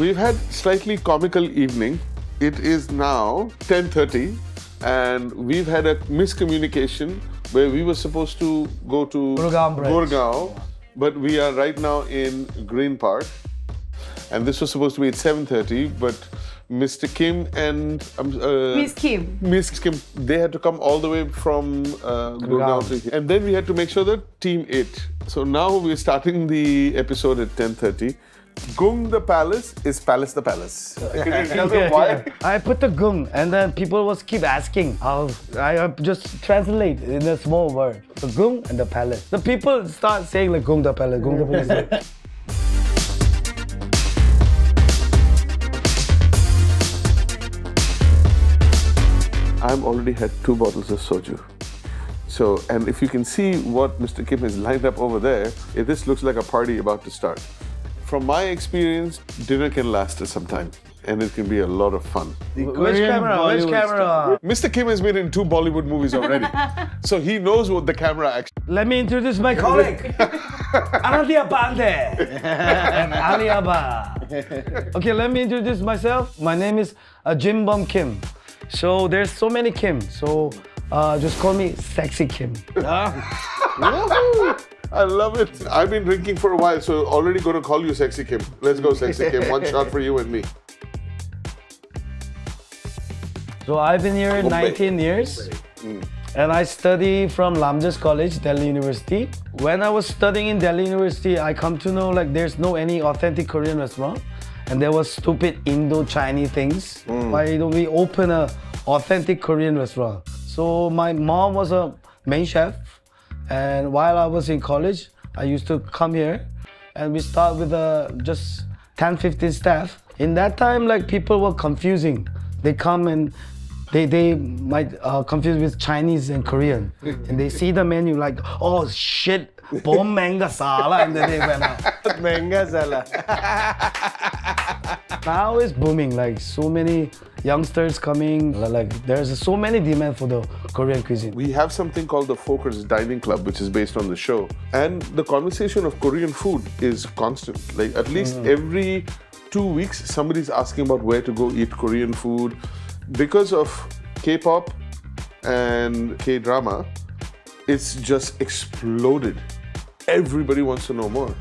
We've had slightly comical evening. It is now 10:30 and we've had a miscommunication where we were supposed to go to Gurgaon Gurgaon, but we are right now in Green Park. And this was supposed to be at 7:30, but Mr. Kim and um, uh, Miss Kim. Miss Kim, they had to come all the way from uh, Gurgaon to here. And then we had to make sure that team ate. So now we're starting the episode at 10.30. Gung the Palace is Palace the Palace. Can you tell them why? I put the gung, and then people was keep asking. How I just translate in a small word. The gung and the palace. The people start saying like gung the palace, gung the palace. I've already had two bottles of soju. So, and if you can see what Mr. Kim has lined up over there, eh, this looks like a party about to start. From my experience, dinner can last us some time and it can be a lot of fun. Which Korean camera? Which Bollywood camera? Mr. Kim has been in two Bollywood movies already, so he knows what the camera actually. Let me introduce my colleague, Anadia Bande and Aliaba. Okay, let me introduce myself. My name is uh, Jim Bum Kim. So there's so many Kim. So uh, just call me Sexy Kim. I love it. I've been drinking for a while, so already going to call you Sexy Kim. Let's go, Sexy Kim. One shot for you and me. So I've been here 19 years. Hmm. And I study from Lamjas College, Delhi University. When I was studying in Delhi University, I come to know like there's no any authentic Korean restaurant, and there was stupid Indo-Chinese things. Hmm. Why don't we open a authentic Korean restaurant? So my mom was a main chef, and while I was in college, I used to come here and we start with uh, just 10, 15 staff. In that time, like people were confusing. They come and they, they might uh, confuse with Chinese and Korean. and they see the menu like, oh shit, bom manga sala. And then they went out. manga sala. now it's booming, like so many youngsters coming, like there's so many demand for the Korean cuisine. We have something called the Forkers Dining Club, which is based on the show. And the conversation of Korean food is constant. Like at least mm. every two weeks, somebody's asking about where to go eat Korean food. Because of K-pop and K-drama, it's just exploded. Everybody wants to know more.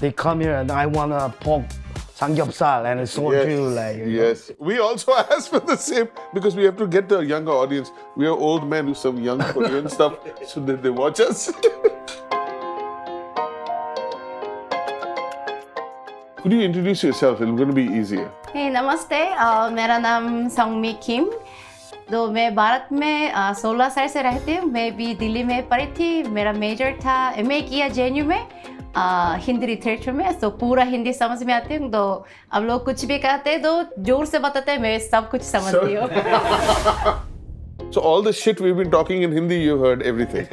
They come here and I want a pork samgyeopsal and a soju, like you know. We also ask for the same because we have to get the younger audience. We are old men who some young Korean stuff so that they watch us. Could you introduce yourself? It's going to be easier. Hey, नमस्ते अ, मेरा नाम संगमी किम तो मैं भारत में अ, 16 साल से रहती हूँ मैं भी दिल्ली में पढ़ी थी मेरा मेजर था एमए किया जेएनयू में अ, हिंदी लिटरेचर में तो पूरा हिंदी समझ में आती हूँ तो अब लोग कुछ भी कहते हैं तो ज़ोर से बताते हैं मैं सब कुछ समझती हूँ। So all the shit we've been talking in Hindi, you heard everything.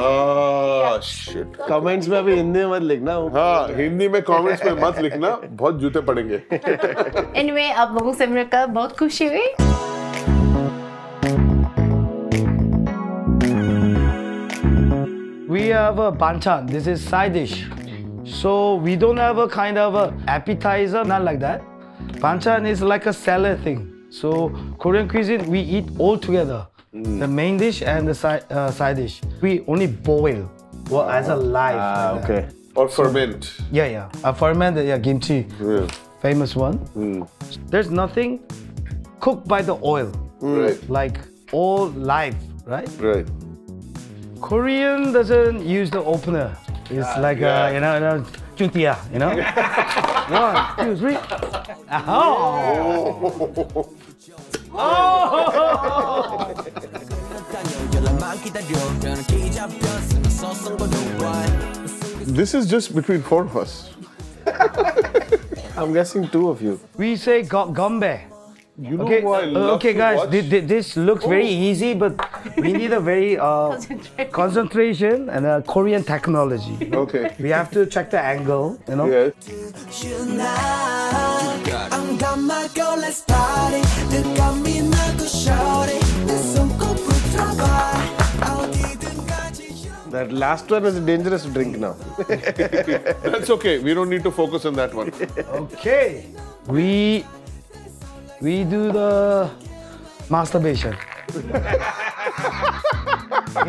oh shit. Comments में अभी हिंदी में मत लिखना। हाँ हिंदी में कमेंट्स में मत लिखना बहुत जूते पड़ेंगे। एनीवे आप लोगों से मिलकर बहुत खुशी हुई। Have a banchan. This is side dish. So we don't have a kind of a appetizer, not like that. Banchan is like a salad thing. So Korean cuisine, we eat all together. The main dish and the side, uh, side dish. We only boil, well, as a live. Ah, like that. okay. or ferment. Yeah, yeah. A fermented, yeah, kimchi, Yeah. famous one. There's nothing cooked by the oil, Right, like all live, right? right. Korean doesn't use the opener. It's like yeah. uh, you know, you know, chutia, you know. One, two, three. Oh. This is just between four of us. I'm guessing two of you. We say go- gombe. You know okay, uh, okay guys, th th this looks oh. very easy, but we need a very uh, concentration. concentration. and a Korean technology. Okay. We have to check the angle, you know? Yes. That last one is a dangerous drink now. That's okay. We don't need to focus on that one. Okay. We we do the masturbation. he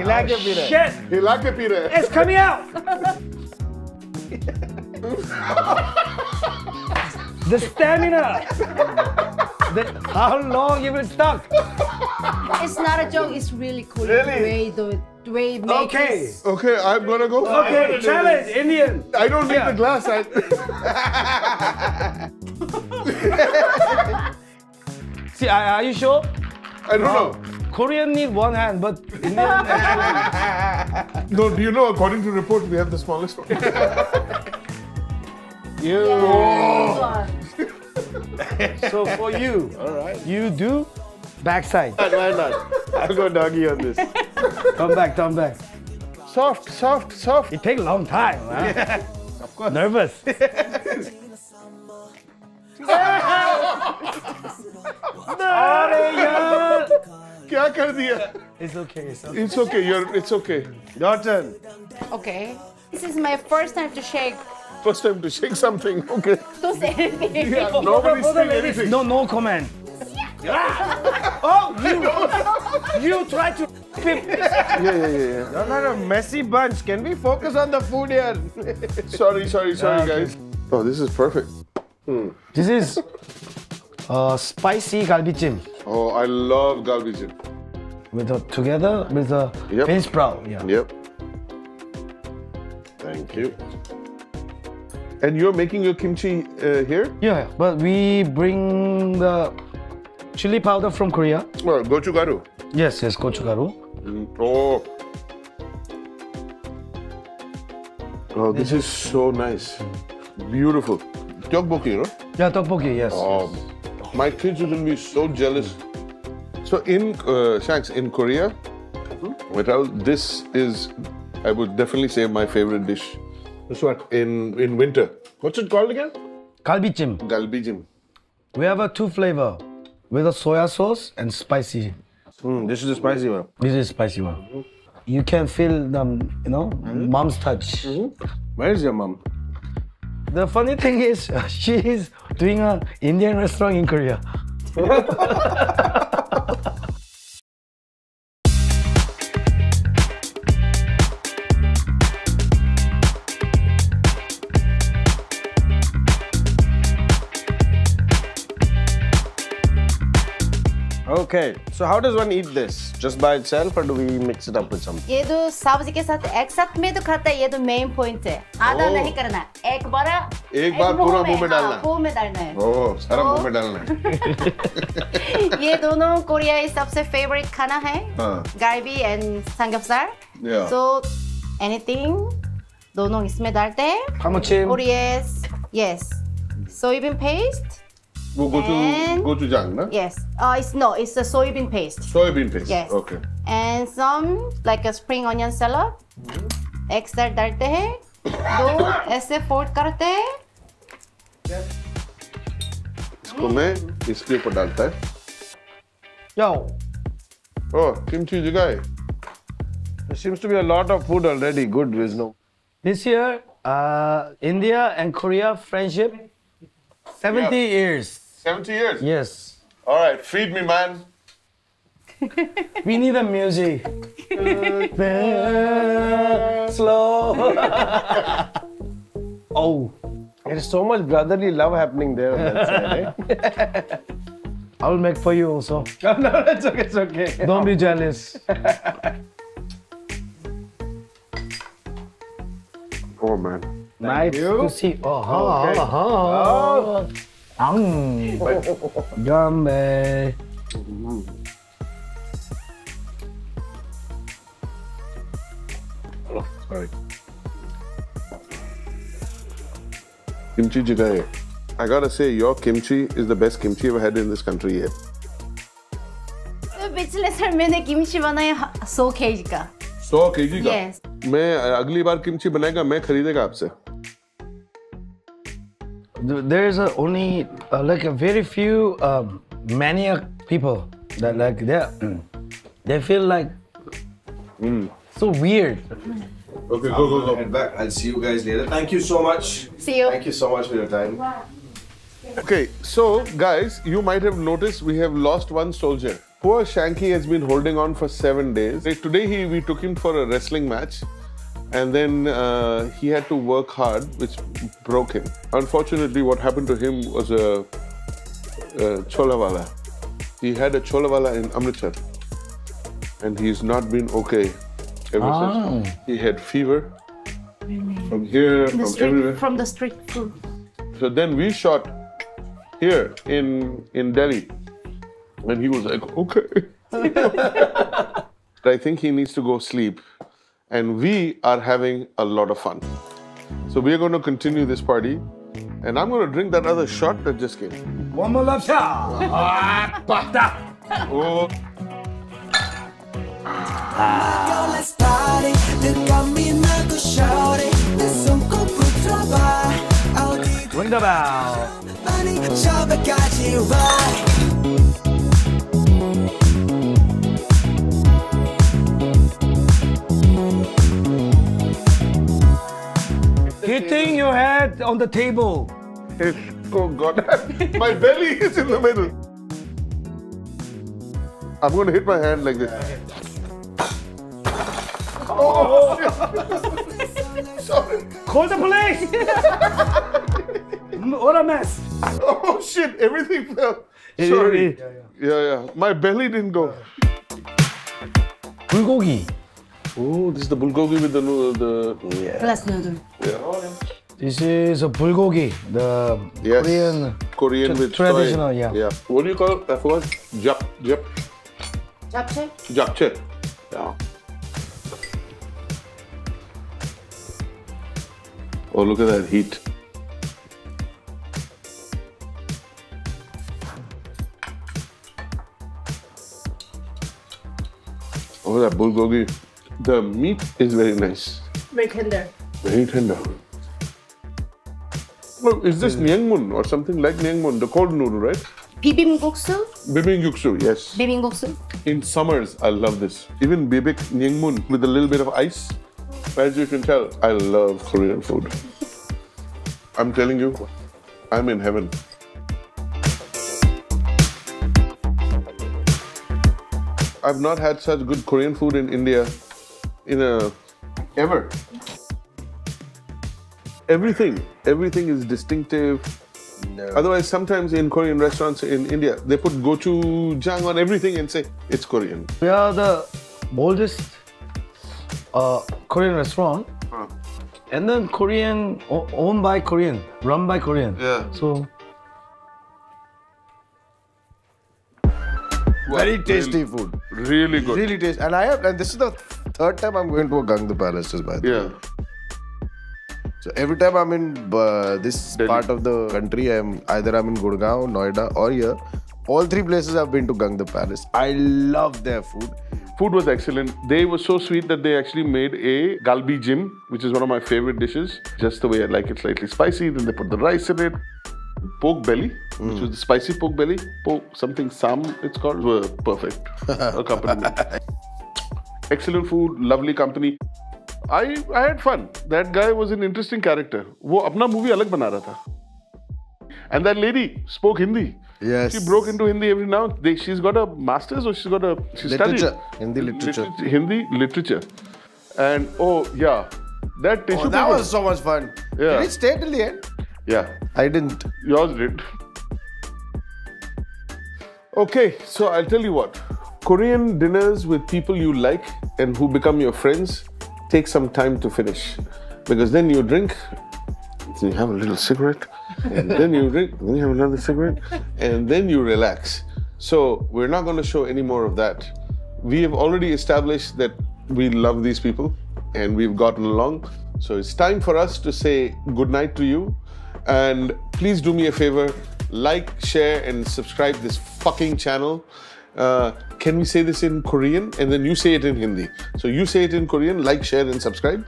oh, it, Peter. Shit! He it, Peter. It's coming out! the stamina! the, how long you will stuck? It's not a joke, it's really cool. Really? The way the, the way it makes Okay. Okay, I'm gonna go. Okay, challenge, Indian. I don't need yeah. the glass. I... See, are, are you sure? I don't know. Uh, Korean need one hand, but Indian actually. No, do you know? According to report, we have the smallest one. You. Yeah. Oh. So for you, you do backside. Why not? I'll go doggy on this. Come back, come back. soft, soft, soft. It take a long time. Huh? of course. Nervous. अरे यार. क्या कर दिया? It's okay. It's okay. It's okay. You're. It's okay. Your turn. Okay. This is my first time to shake. First time to shake something. Okay. Don't say anything. Yeah, nobody's For the saying ladies, anything. No, no comment. oh, you, you try to. Pip. Yeah, yeah, yeah, yeah. You're not a messy bunch. Can we focus on the food here? Sorry, sorry, sorry, Ah, okay. guys. Oh, this is perfect. This is uh, spicy galbichim Oh, I love galbi jim. with a, together with a Yep. bean sprout. Yeah. Yep. Thank you. And you're making your kimchi uh, here? Yeah, but we bring the chili powder from Korea. Oh, gochugaru. Yes, yes, gochugaru. Oh. Oh, this is so nice. Beautiful. Tteokbokki, no? Yeah, tteokbokki. Yes. Oh, my kids are going to be so jealous. So in uh, Shanks, in Korea, Metal, this is, I would definitely say, my favorite dish. This one. In in winter, What's it called again? Galbichim. galbijim. We have a two flavor with a soya sauce and spicy. Hmm, this is the spicy one. This is spicy one. You can feel the, you know, mom's touch. Where is your mom? The funny thing is, she is doing a Indian restaurant in Korea. Okay, so how does one eat this? Just by itself or do we mix it up with something? ये तो सब्ज़ी के साथ एक साथ में तो खाता है ये तो मेन पॉइंट है आधा ओह। नहीं करना एक बार एक बार पूरा मुँह में डालना। हाँ, मुँह में डालना है Oh, सारा तो- मुँह में डालना है. ये दोनों कोरिया की सबसे फेवरेट खाना है हाँ. गार्बी एंड Yeah. so anything दोनों इसमें डालते हैं Pamuchim. और yes yes soybean paste Go to go to gochujang, na? Yes. Uh, it's no, it's a soybean paste. Soybean paste. Yes. Okay. And some like a spring onion salad. Mm-hmm. Extra side डालते हैं दो fold, fold करते हैं इसको मैं इसके ऊपर डालता है जाओ Oh, kimchi jjigae. There seems to be a lot of food already. Good, Vishnu. This year, uh, India and Korea friendship, 70 yeah. years. 70 years. Yes. All right, feed me, man. We need a music. Slow. oh, There is so much brotherly love happening there on that side. Eh? I'll make for you also. no, no, it's okay. It's okay. Don't be jealous. Oh man. Nice to see. Oh, ha, Okay. ha, ha. Ang. Sorry. Kimchi jjigae. I gotta say, your kimchi is the best kimchi I've had in this country yet. तो पिछले साल मैंने kimchi बनाया सौ KG का 100 kg का. Yes. मैं अगली बार किमची बनाएगा मैं खरीदेगा आपसे. There's a only uh, like a very few um, maniac people that like they they feel like so weird. Okay, go go go. Head back. I'll see you guys later. Thank you so much. See you. Thank you so much for your time. Okay, so guys, you might have noticed we have lost one soldier. Poor Shanky has been holding on for seven days. Today he we took him for a wrestling match, and then uh, he had to work hard, which broke him. Unfortunately, what happened to him was a, a cholawala. He had a cholawala in Amritsar, and he's not been okay ever since. He had fever from here, The from street, everywhere. from the street food. So then we shot here in in Delhi, and he was like, "Okay." I think he needs to go sleep, and we are having a lot of fun. So we are going to continue this party, and I'm going to drink that other shot that just came. One more love shot. Oh, Girl, let's party. Hitting your head on the table. it's, oh God, my belly is in the middle. I'm going to hit my hand like this. Oh, shit. Sorry. Call the police. what a mess. Oh shit! Everything fell. It- Sorry. it- yeah, yeah. My belly didn't go. 불고기. Oh, this is the bulgogi with the no- the. Plus noodle. Yeah. This is a bulgogi, the Yes. Korean. Korean with traditional, soy. yeah. Yeah. What do you call it? I forgot. Jap, jap, Japchae? japchae. Yeah. Oh, look at that heat. Oh, that bulgogi. The meat is very nice. Very tender. Very tender. Is this mm. Naengmyeon or something like Naengmyeon, the cold noodle, right? Bibimguksu? Bibimguksu, yes. Bibimguksu. In summers, I love this. Even bibik Naengmyeon with a little bit of ice. As you can tell, I love Korean food. I'm telling you, I'm in heaven. I've not had such good Korean food in India in a ever. Everything, everything is distinctive. No. Otherwise, sometimes in Korean restaurants in India, they put gochujang on everything and say it's Korean. We are the boldest uh, Korean restaurant. And then Korean, owned by Korean, run by Korean. Yeah. So Very tasty food. Really good. Really tasty. And I have, and this is the third time I'm going to a Gung the Palaces, by the way. Yeah. So every time I'm in uh, this Delhi. part of the country, I'm either I'm in Gurgaon, Noida, or here. All three places I've been to Gung the Palace. I love their food. Food was excellent. They were so sweet that they actually made a galbi jim, which is one of my favorite dishes. Just the way I like it, slightly spicy. Then they put the rice in it. Pork belly, which was the spicy pork belly. Pork something sam, it's called. Were perfect accompaniment Excellent food, lovely company. I I had fun. That guy was an interesting character. वो अपना movie अलग बना रहा था. And that lady spoke Hindi. Yes. She broke into Hindi every now. They, she's got a master's or she's got a she Literature. studied Hindi literature. Liter- Hindi literature. And oh yeah, that tissue Oh, that paper- was so much fun. Yeah. Did it stay till the end? yeah. I didn't. Yours did. Okay, so I'll tell you what. Korean dinners with people you like and who become your friends take some time to finish. Because then you drink, then you have a little cigarette, and then you drink, then you have another cigarette, and then you relax. So we're not going to show any more of that. We have already established that we love these people and we've gotten along. So it's time for us to say goodnight to you. And please do me a favor like, share, and subscribe this fucking channel. Uh, can we say this in Korean? And then you say it in Hindi. So you say it in Korean, like, share, and subscribe.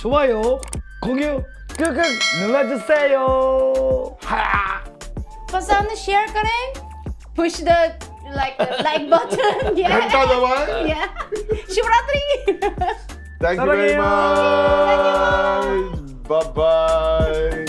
좋아요, 공유, 끄끄 눌러주세요. 하. पसंद share करें push the like the like button yeah घंटा दबाएं। yeah Shivratri Thank you very 사랑해요. much. Bye bye.